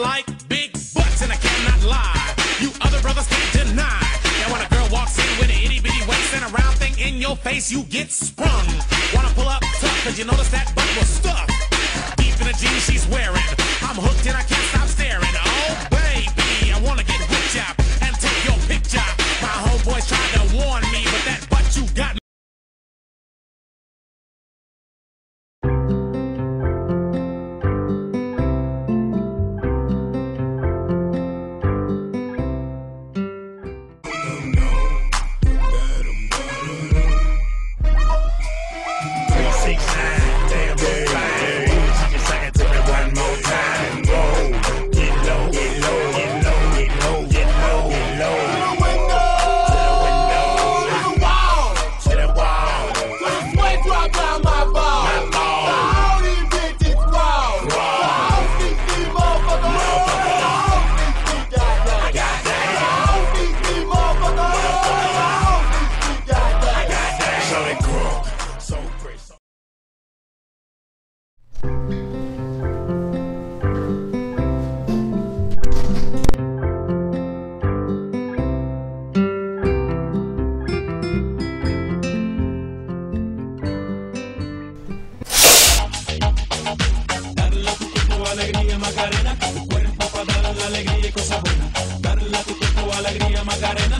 like big butts, and I cannot lie. You other brothers can't deny that when a girl walks in with an itty bitty waist and a round thing in your face, you get sprung. Wanna pull up tough, cause you notice that butt was stuck deep in the jeans she's wearing. I'm hooked and I can't stop staring. Oh, baby, I wanna Macarena.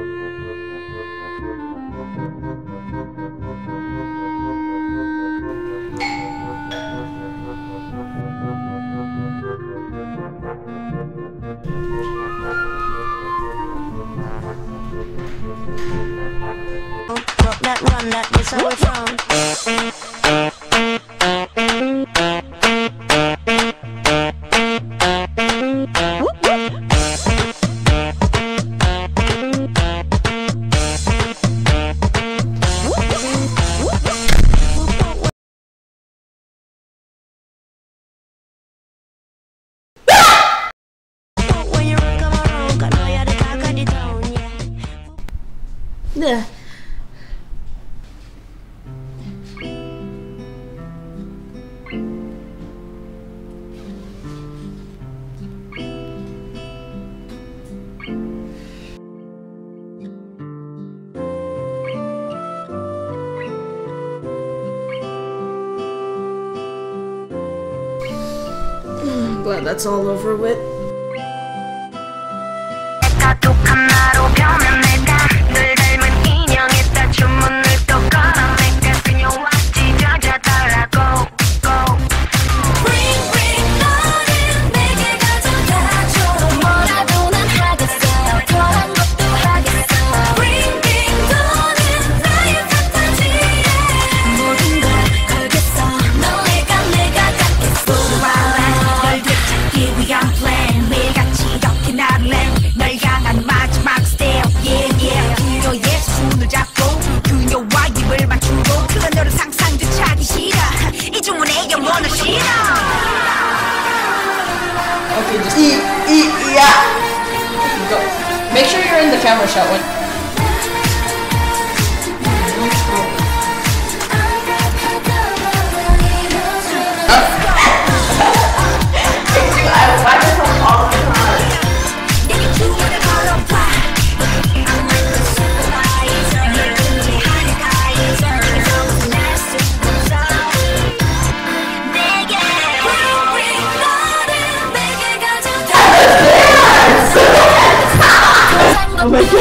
Run that, run that, it's Blech. glad that's all over with. Make sure you're in the camera shot when. Oh my god!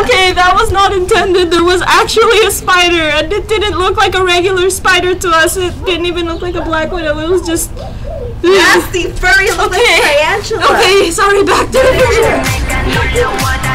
okay, that was not intended. There was actually a spider, and it didn't look like a regular spider to us. It didn't even look like a black widow. It was just Nasty furry little Okay. tarantula. Okay, sorry. Back to